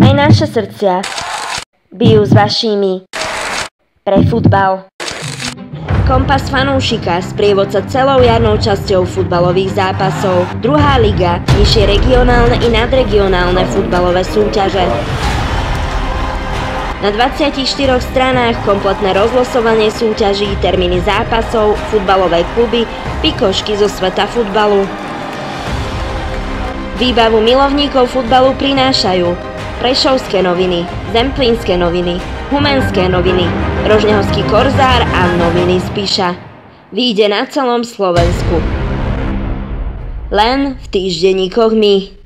Aj naše srdcia bijú s vašimi pre futbal. Kompas fanúšika, sprievodca celou jarnou časťou futbalových zápasov, druhá liga, nižšie regionálne i nadregionálne futbalové súťaže. Na 24 stranách kompletné rozlosovanie súťaží, termíny zápasov, futbalové kluby, pikošky zo sveta futbalu. Výbavu milovníkov futbalu prinášajú Prešovské noviny, Zemplínske noviny, Humenské noviny, Rožňavský korzár a noviny Spíša. Výjde na celom Slovensku. Len v týždenníkoch my.